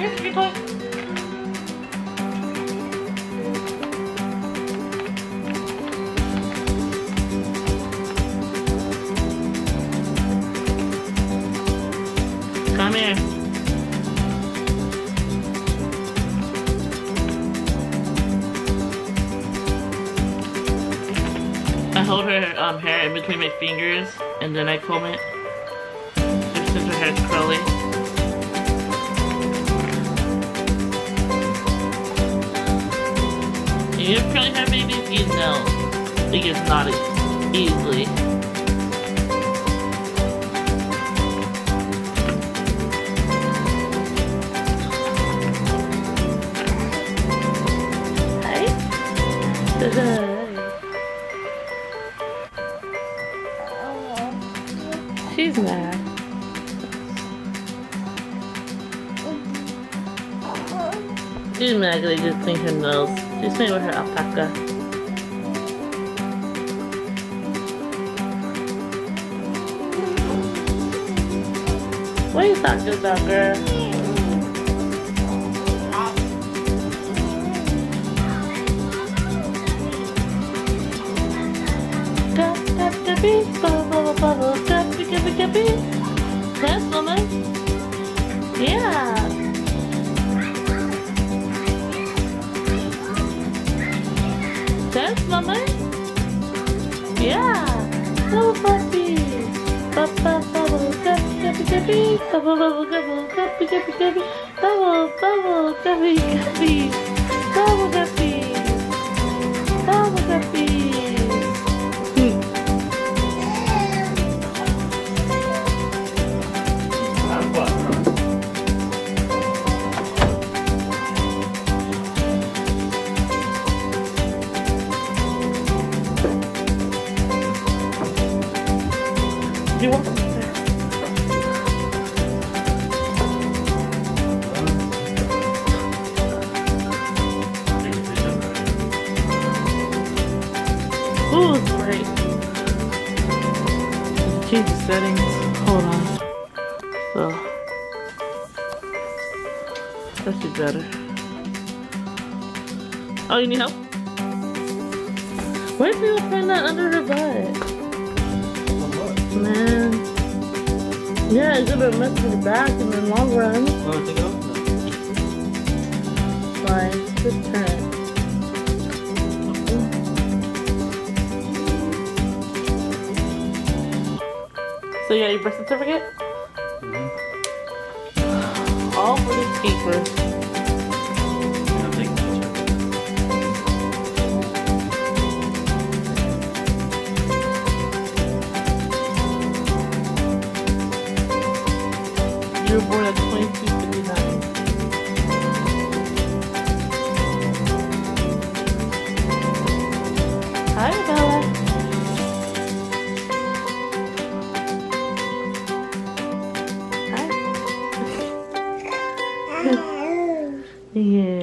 your toy. Come here. I hold her um, hair in between my fingers and then I comb it. Just since her hair's curly. You probably have babies, you know. It gets knotty easily. She's mad. She's because I just cleaned her nose. She's playing with her alpaca. What are you talking about, girl? Bubble, bubble, guppy, guppy, guppy. Yes, woman. Yeah. Bubble, bubble, guppy, guppy, guppy. Bubble, bubble, bubble, guppy, guppy, guppy. Bubble, bubble, You want Ooh, it's great. Change the settings. Hold on. So that should be better. Oh, you need help? Why did people find that under her butt? Man. Yeah, it's a bit mess with the back in the long run. Want to take it off? Fine. Just turn it. So yeah, your birth certificate? Mm-hmm. All for the keeper. You were born at 2259. Hi, Bella. Hi. yeah.